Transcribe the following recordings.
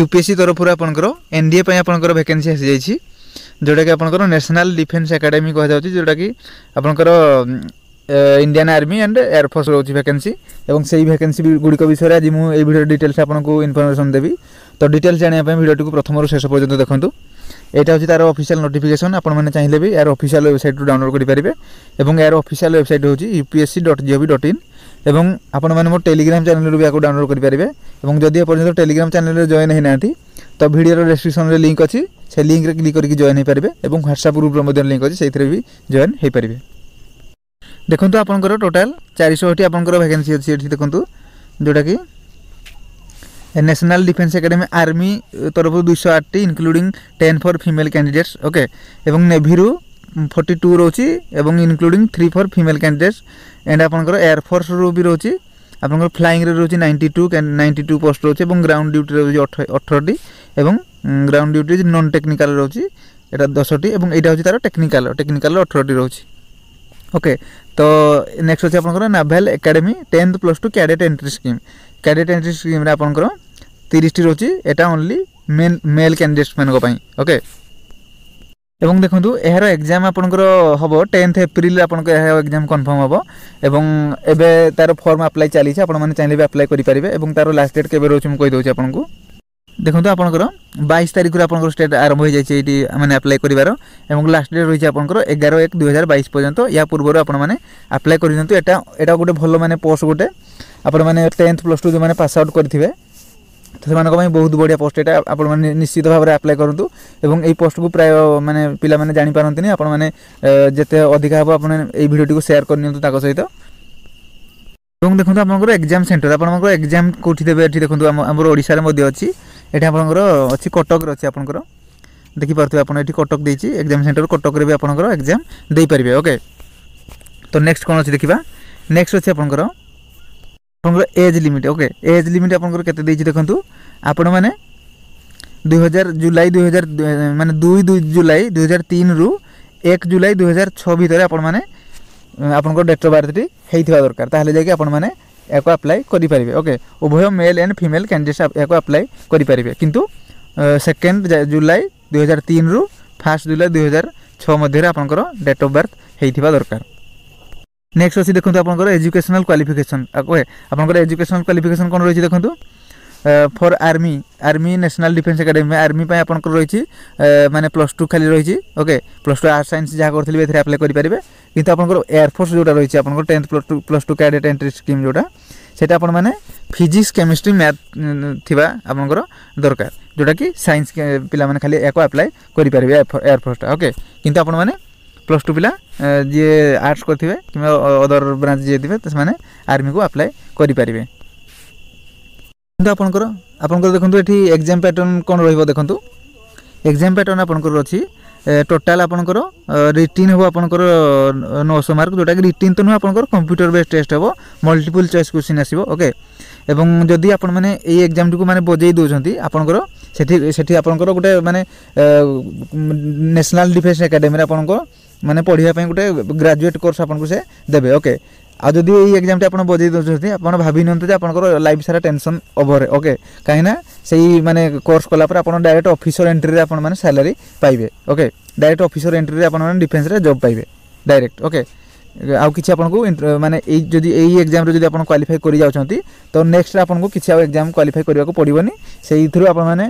UPSC ତରଫରୁ ଆପଣଙ୍କର N D A ପାଇଁ ଆପଣଙ୍କର ଭେକେନ୍ସି ଆସିଯାଇଛି ଯେଉଁଟାକି ଆପଣଙ୍କର ନ୍ୟାସନାଲ୍ ଡିଫେନ୍ସ ଏକାଡେମୀ କୁହାଯାଉଛି ଯେଉଁଟାକି ଆପଣଙ୍କର Indian army and air force ରହୁଛି ଭେକେନ୍ସି ଏବଂ ସେହି ଭେକେନ୍ସି ଗୁଡ଼ିକ ବିଷୟରେ ଆଜି ମୁଁ ଏହି ଭିଡ଼ିଓ ଡିଟେଲ୍ସ ଆପଣଙ୍କୁ ଇନଫର୍ମେସନ୍ ଦେବି ତ ଡିଟେଲ୍ସ ଜାଣିବା ପାଇଁ ଭିଡ଼ିଓଟିକୁ ପ୍ରଥମରୁ ଶେଷ ପର୍ଯ୍ୟନ୍ତ ଦେଖନ୍ତୁ ଏଇଟା ହେଉଛି ତା'ର ଅଫିସିଆଲ୍ ନୋଟିଫିକେସନ୍ ଆପଣମାନେ ଚାହିଁଲେ ବି ଏହାର ଅଫିସିଆଲ୍ ୱେବସାଇଟ୍ରୁ ଡାଉନଲୋଡ଼୍ କରିପାରିବେ ଏବଂ ଏହାର ଅଫିସିଆଲ୍ ୱେବସାଇଟ୍ ହେଉଛି UPSC dot GOV dot in এবং ଆପଣମାନେ ମୋ ଟେଲିଗ୍ରାମ ଚ୍ୟାନେଲରୁ ବି ୟାକୁ ଡାଉନଲୋଡ଼ କରିପାରିବେ ଏବଂ ଯଦି ଏପର୍ଯ୍ୟନ୍ତ ଟେଲିଗ୍ରାମ ଚ୍ୟାନେଲରେ ଜଏନ୍ ହୋଇନାହାନ୍ତି ତ ଭିଡ଼ିଓର ଡେସ୍କ୍ରିପସନ୍ରେ ଲିଙ୍କ୍ ଅଛି ସେ ଲିଙ୍କ୍ରେ କ୍ଲିକ୍ କରିକି ଜଏନ୍ ହୋଇପାରିବେ ଏବଂ ହ୍ୱାଟ୍ସଆପ୍ ଗ୍ରୁପ୍ରେ ମଧ୍ୟ ଲିଙ୍କ୍ ଅଛି ସେଇଥିରେ ବି ଜଏନ୍ ହୋଇପାରିବେ ଦେଖନ୍ତୁ ଆପଣଙ୍କର ଟୋଟାଲ୍ ଚାରିଶହଟି ଆପଣଙ୍କର ଭ୍ୟାକେନ୍ସି ଅଛି ଏଠି ଦେଖନ୍ତୁ ଯେଉଁଟାକି ন্যাশনাল ডিফেন্স একাডেমি আর্মি তরফ দুইশো আটটি including ten for female candidates okay এবং নেভিরু ফর্টি টু রয়েছে এবং including three for female candidates and আপনার এয়ারফোর্সরু বি রয়েছে আপনার ফ্লাইংরে রয়েছে ninety two ninety two post রয়েছে এবং গ্রাউন্ড ডিউটি রয়েছে অঠরটি এবং গ্রাউন্ড ডিউটি নন টেকনিকাল রয়েছে এটা দশটি এবং এটা হচ্ছে তার টেকনিকাল টেকনিকাল অঠরটি রয়েছে ওকে তো নেক্সট হচ্ছে আপনার naval academy tenth plus two cadet entry scheme cadet entry স্কিমে আপনার তিরিশটি রয়েছে এটা অনলি মেল মেল ক্যান্ডিডেটস মান ওকে এবং দেখুন এর এক্সাম আপনার হব টেন্থ এপ্রিল আপনার এর এক্সাম কনফর্ম হব এবং এবে তার ফর্ম আপ্লাই চালিছে আপনার মানে চাইলে আপ্লাই করে পেয়ে এবং তার লাস্ট ডেট কেবে রয়েছে মুখ আপনার দেখুন আপনার বাইশ তারিখর আপনার স্টেট আরম্ভ হয়ে যাইছে এটি মানে আপ্লাই করবার এবং লাস্ট ডেট রয়েছে আপনার এগারো এক দুই হাজার বাইশ পর্যন্ত ইয়া পূর্ব আপনার মানে আপ্লাই করে দিন এটা এটা গোটে ভালো মানে পোস্ট গোটে আপনার মানে টেন্থ প্লস টু যে পাস আউট করে ତ ସେମାନଙ୍କ ପାଇଁ ବହୁତ ବଢ଼ିଆ ପୋଷ୍ଟ ଏଇଟା ଆପଣମାନେ ନିଶ୍ଚିତ ଭାବରେ ଆପ୍ଲାଏ କରନ୍ତୁ ଏବଂ ଏହି ପୋଷ୍ଟକୁ ପ୍ରାୟ ମାନେ ପିଲାମାନେ ଜାଣିପାରନ୍ତିନି ଆପଣମାନେ ଯେତେ ଅଧିକା ହେବ ଆପଣ ଏହି ଭିଡ଼ିଓଟିକୁ ସେୟାର କରିନିଅନ୍ତୁ ତାଙ୍କ ସହିତ এবং দেখুন আপনার এক্সাম সেন্টর আপনার এক্সাম কোটি দেবে এটি দেখুন আমার ওড়শার মধ্যে অছি এটা আপনার অছি কটকরে অছি আপনার দেখিপারে আপনার এটি কটক দিয়েছি এক্সাম সেন্টর কটকরে বি আপনার এক্সাম দিয়ে পারবে ওকে তো নেক্সট কোণ অছি দেখা নেক্সট অছি আপনার আপনার age limit okay age limit আপনার কেতে দিয়েছি দেখুন আপন মানে দুই হাজার জুলাই দুই হাজার মানে দুই দুই জুলাই দুই হাজার তিন রু এক জুলাই দুই হাজার ছ ভিতরে আপন মানে আপনার ডেট অফ বার্থটি হয়েছে দরকার তাহলে যাই আপন মানে এখন আপ্লাই করে পারবে ওকে উভয় মেল এন্ড ফিমেল ক্যান্ডিডেট এখন আপ্লাই করে পারবে কিন্তু সেকেন্ড জুলাই দুই হাজার তিন রু ফার্স্ট জুলাই দুই হাজার ছ মধ্যে আপনার ডেট অফ বার্থ হয়েছে দরকার নেক্সট অছি দেখুন আপনার এজুকেশনাল কোয়ালিফিকেসন ওয়ে আপনার এজুকেশনাল কোয়ালিফিকেসন কোণ রয়েছে দেখুন for army army national defence academy army পাই আপনার রয়েছে মানে প্লস টু খালি রয়েছে okay plus two arts science যা করলে এতে আপ্লাই করে পারবে কিন্তু আপনার এয়ারফোর্স যেটা রয়েছে আপনার tenth plus two plus two cadet entry scheme যেটা সেটা আপনার মানে ফিজিক্স কেমিস্ট্রি ম্যাথ থিবা আপনার দরকার যেটা কি সাইন্স পিলা মানে খালি এখন আপ্লাই করে পারবে এয়ারফোর্সটা ওকে কিন্তু আপনার ପ୍ଲସ୍ ଟୁ ପିଲା ଯିଏ ଆର୍ଟ୍ସ କରିଥିବେ କିମ୍ବା ଅଦର୍ ବ୍ରାଞ୍ଚ ଯିଏ ଥିବେ ସେମାନେ ଆର୍ମିକୁ ଆପ୍ଲାଏ କରିପାରିବେ କିନ୍ତୁ ଆପଣଙ୍କର ଆପଣଙ୍କର ଦେଖନ୍ତୁ ଏଠି ଏକ୍ଜାମ୍ ପ୍ୟାଟର୍ନ କ'ଣ ରହିବ ଦେଖନ୍ତୁ ଏକ୍ଜାମ୍ ପ୍ୟାଟର୍ନ ଆପଣଙ୍କର ଅଛି ଟୋଟାଲ୍ ଆପଣଙ୍କର ରିଟିନ୍ ହେବ ଆପଣଙ୍କର ନଅଶହ ମାର୍କ ଯେଉଁଟାକି ରିଟିନ୍ ତ ନୁହେଁ ଆପଣଙ୍କର କମ୍ପ୍ୟୁଟର ବେସ୍ ଟେଷ୍ଟ ହେବ ମଲ୍ଟିପୁଲ୍ ଚଏସ୍ କ୍ୱେଶ୍ଚିନ୍ ଆସିବ ଓକେ ଏବଂ ଯଦି ଆପଣମାନେ ଏଇ ଏକ୍ଜାମ୍ଟିକୁ ମାନେ ବଜେଇ ଦେଉଛନ୍ତି ଆପଣଙ୍କର ସେଠି ସେଠି ଆପଣଙ୍କର ଗୋଟେ ମାନେ ନ୍ୟାସନାଲ୍ ଡିଫେନ୍ସ ଏକାଡେମୀରେ ଆପଣଙ୍କର ମାନେ ପଢ଼ିବା ପାଇଁ ଗୋଟେ ଗ୍ରାଜୁଏଟ୍ କୋର୍ସ ଆପଣଙ୍କୁ ସେ ଦେବେ ଓକେ ଆଉ ଯଦି ଏଇ ଏକ୍ଜାମଟି ଆପଣ ବଜେଇ ଦେଉଛନ୍ତି ଆପଣ ଭାବି ନିଅନ୍ତୁ ଯେ ଆପଣଙ୍କର ଲାଇଫ୍ ସାରା ଟେନସନ୍ ଓଭର୍ ଓକେ କାହିଁକିନା ସେଇ ମାନେ କୋର୍ସ କଲା ପରେ ଆପଣ ଡାଇରେକ୍ଟ ଅଫିସର ଏଣ୍ଟ୍ରିରେ ଆପଣମାନେ ସାଲାରୀ ପାଇବେ ଓକେ ଡାଇରେକ୍ଟ ଅଫିସର ଏଣ୍ଟ୍ରିରେ ଆପଣମାନେ ଡିଫେନ୍ସରେ ଜବ୍ ପାଇବେ ଡାଇରେକ୍ଟ ଓକେ ଆଉ କିଛି ଆପଣଙ୍କୁ ମାନେ ଏଇ ଯଦି ଏଇ ଏକ୍ଜାମ୍ରେ ଯଦି ଆପଣ କ୍ୱାଲିଫାଇ କରିଯାଉଛନ୍ତି ତ ନେକ୍ସଟ ଆପଣଙ୍କୁ କିଛି ଆଉ ଏକ୍ଜାମ୍ କ୍ୱାଲିଫାଇ କରିବାକୁ ପଡ଼ିବନି ସେଇଥିରୁ ଆପଣମାନେ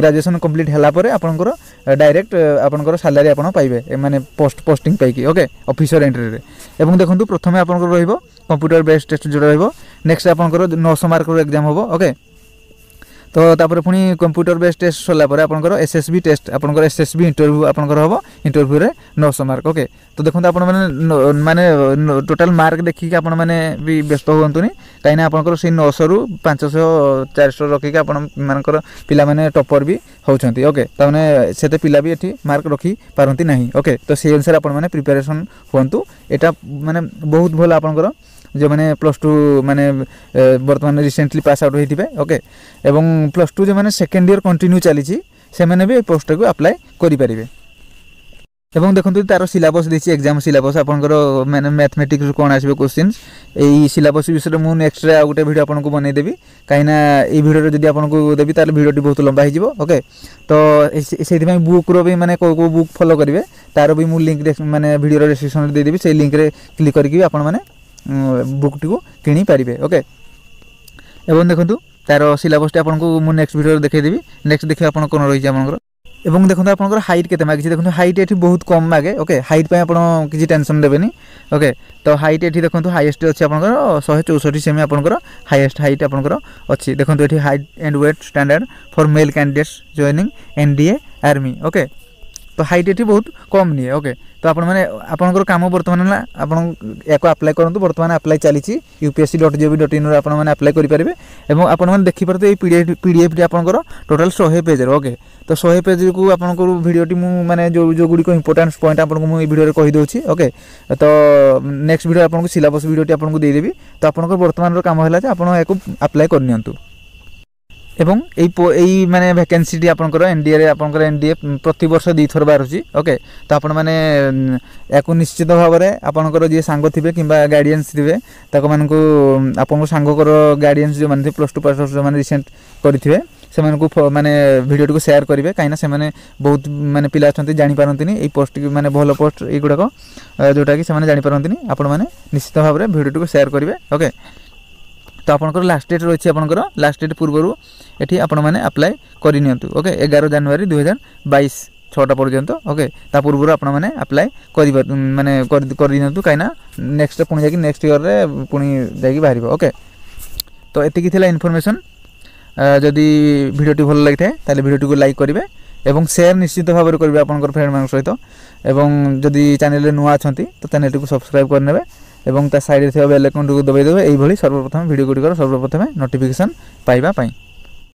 ଗ୍ରାଜୁଏସନ୍ କମ୍ପ୍ଲିଟ୍ ହେଲା ପରେ ଆପଣଙ୍କର ଡାଇରେକ୍ଟ ଆପଣଙ୍କର ସାଲାରୀ ଆପଣ ପାଇବେ ମାନେ ପୋଷ୍ଟ ପୋଷ୍ଟିଂ ପାଇକି ଓକେ ଅଫିସର ଏଣ୍ଟ୍ରିରେ ଏବଂ ଦେଖନ୍ତୁ ପ୍ରଥମେ ଆପଣଙ୍କର ରହିବ କମ୍ପ୍ୟୁଟର ବେସ୍ ଟେଷ୍ଟ ଯେଉଁଟା ରହିବ ନେକ୍ସଟ ଆପଣଙ୍କର ନଅଶହ ମାର୍କର ଏକ୍ଜାମ୍ ହେବ ଓକେ ତ ତାପରେ ପୁଣି କମ୍ପ୍ୟୁଟର ବେସ୍ ଟେଷ୍ଟ ସରିଲା ପରେ ଆପଣଙ୍କର ଏସ୍ ଏସ୍ ବି ଟେଷ୍ଟ ଆପଣଙ୍କର ଏସ୍ ଏସ୍ ବି ଇଣ୍ଟରଭ୍ୟୁ ଆପଣଙ୍କର ହେବ ଇଣ୍ଟରଭ୍ୟୁରେ ନଅଶହ ମାର୍କ ଓକେ ତ ଦେଖନ୍ତୁ ଆପଣମାନେ ମାନେ ଟୋଟାଲ୍ ମାର୍କ ଦେଖିକି ଆପଣମାନେ ବି ବ୍ୟସ୍ତ ହୁଅନ୍ତୁନି କାହିଁକିନା ଆପଣଙ୍କର ସେଇ ନଅଶହରୁ ପାଞ୍ଚଶହ ଚାରିଶହ ରଖିକି ଆପଣମାନଙ୍କର ପିଲାମାନେ ଟପର୍ ବି ହେଉଛନ୍ତି ଓକେ ତାମାନେ ସେତେ ପିଲା ବି ଏଠି ମାର୍କ ରଖିପାରନ୍ତି ନାହିଁ ଓକେ ତ ସେଇ ଅନୁସାରେ ଆପଣମାନେ ପ୍ରିପାରେସନ୍ ହୁଅନ୍ତୁ ଏଇଟା ମାନେ ବହୁତ ଭଲ ଆପଣଙ୍କର ଯେଉଁମାନେ ପ୍ଲସ୍ ଟୁ ମାନେ ବର୍ତ୍ତମାନ ରିସେଣ୍ଟଲି ପାସ୍ ଆଉଟ୍ ହୋଇଥିବେ ଓକେ ଏବଂ ପ୍ଲସ୍ ଟୁ ଯେଉଁମାନେ ସେକେଣ୍ଡ ଇୟର୍ କଣ୍ଟିନ୍ୟୁ ଚାଲିଛି ସେମାନେ ବି ଏ ପୋଷ୍ଟକୁ ଆପ୍ଲାଏ କରିପାରିବେ এবং দেখুন তার সিলাবস দিয়েছি এক্সাম সিলাবস আপনার মানে ম্যাথমেটিক্স কোণ আসবে কোশ্চিন্স এই সিলাবস বিষয়ে মু নেক্সটরে আউ গোটে ভিডিও আপনার বনাই দেবি কিনা এই ভিডিওটা যদি আপনার দেবি তাহলে ভিডিওটি বহুত লম্বা হয়ে যাব ওকে তো সেইপাই বুক্র বি মানে কেউ কেউ বুক ফলো করবে তার বি মু লিঙ্ক মানে ভিডিওর ডেসক্রিপশন দিয়ে দেবি সেই লিঙ্করে ক্লিক করি আপনার মানে ବୁକ୍ଟିକୁ କିଣିପାରିବେ ଓକେ ଏବଂ ଦେଖନ୍ତୁ ତାର ସିଲାବସ୍ଟି ଆପଣଙ୍କୁ ମୁଁ ନେକ୍ସଟ ଭିଡ଼ିଓରେ ଦେଖାଇଦେବି ନେକ୍ସଟ ଦେଖିବା ଆପଣ କ'ଣ ରହିଛି ଆପଣଙ୍କର এবং দেখুন আপনার হাইট কেতে মাগিছে দেখুন হাইট এটি বহুত কম মাগে ওকে হাইট পাই আপনার কিছু টেনশন দেবেনি ওকে তো হাইট এটি দেখুন হাইয়েস্ট অছি আপনার শহে চৌষঠি সেমি আপনার হাইয়েস্ট হাইট আপনার অছি দেখুন এটি height and weight standard for male candidates joining NDA army okay ତ ହାଇଟ୍ ଏଠି ବହୁତ କମ୍ ନିଏ ଓକେ ତ ଆପଣମାନେ ଆପଣଙ୍କର କାମ ବର୍ତ୍ତମାନ ହେଲା ଆପଣ ୟାକୁ ଆପ୍ଲାଏ କରନ୍ତୁ ବର୍ତ୍ତମାନ ଆପ୍ଲାଏ ଚାଲିଛି U P S C dot G GOV dot ଇନ୍ରେ ଆପଣମାନେ ଆପ୍ଲାଏ କରିପାରିବେ ଏବଂ ଆପଣମାନେ ଦେଖିପାରୁଥିବେ ଏଇ ପି ପି ଡି ଏଫ୍ଟି ଆପଣଙ୍କର ଟୋଟାଲ୍ ଶହେ ପେଜ୍ର ଓକେ ତ ଶହେ ପେଜ୍କୁ ଆପଣଙ୍କର ଭିଡ଼ିଓଟି ମୁଁ ମାନେ ଯେଉଁ ଯେଉଁଗୁଡ଼ିକ ଇମ୍ପୋର୍ଟାନ୍ସ ପଏଣ୍ଟ ଆପଣଙ୍କୁ ମୁଁ ଏଇ ଭିଡ଼ିଓରେ କହିଦେଉଛି ଓକେ ତ ନେକ୍ସଟ ଭିଡ଼ିଓ ଆପଣଙ୍କୁ ସିଲାବସ୍ ଭିଡ଼ିଓଟି ଆପଣଙ୍କୁ ଦେଇଦେବି ତ ଆପଣଙ୍କର ବର୍ତ୍ତମାନର କାମ ହେଲା ଯେ ଆପଣ ଏହାକୁ ଆପ୍ଲାଏ କରିନିଅନ୍ତୁ এবং এই এই মানে ভ্যাকেন্সিটি আপনার এনডিএ আপনার এনডিএ প্রতবর্ষ দুইথর বাহুছি ওকে তো আপনার মানে এখন নিশ্চিত ভাবে আপনার যে সাং থিবে কিংবা গার্ডিয়ান্স থিবে তাকে মানুষ আপনার সাঙ্গর গার্ডিয়ান্স যে প্লস টু টু যে রিসেন্ট করে সে মানে ভিডিওটি সেয়ার করবে কিনা সে বহু মানে পিলা অনেক জাঁপারতি এই পোস্ট মানে ভাল পোস্ট এইগুড়াক যেটা কি সে জাঁপারতি আপনার মানে নিশ্চিত ভাবে ভিডিওটি সেয়ার করবে ওকে তো আপনার লাস্ট ডেট রয়েছে আপনার লাস্ট ডেট পূর্বর এটি আপনার আপ্লাই করে নিহতু ওকে এগারো জানুয়ারি দুই হাজার বাইশ ছটা পর্যন্ত ওকে তা পূর্বর আপনার মানে আপ্লাই করি মানে করে নিহতু কিনা নেক্সট পুঁ যাই নেক্সট ইয়ারে পুঁ যাই বাহার ওকে তো এতিকি লা ইনফরমেশন যদি ভিডিওটি ভালো লাগি থাকে তাহলে ভিডিওটিকে লাইক করবে এবং সেয়ার নিশ্চিত ভাবে করবে আপনার ফ্রেন্ডমান সহ এবং যদি চ্যানেলে নূয়া অনেক তো চ্যানেলটি সবসক্রাইব করে নেবে এবং ତା ସାଇଡ଼୍ରେ ଥିବା ବେଲ୍ ଆଇକନ୍ ଟିକୁ ଦବାଇ ଦେବେ ଏଇଭଳି ସର୍ବପ୍ରଥମେ ଭିଡ଼ିଓ ଗୁଡ଼ିକର ସର୍ବପ୍ରଥମେ ନୋଟିଫିକେସନ୍ ପାଇବା ପାଇଁ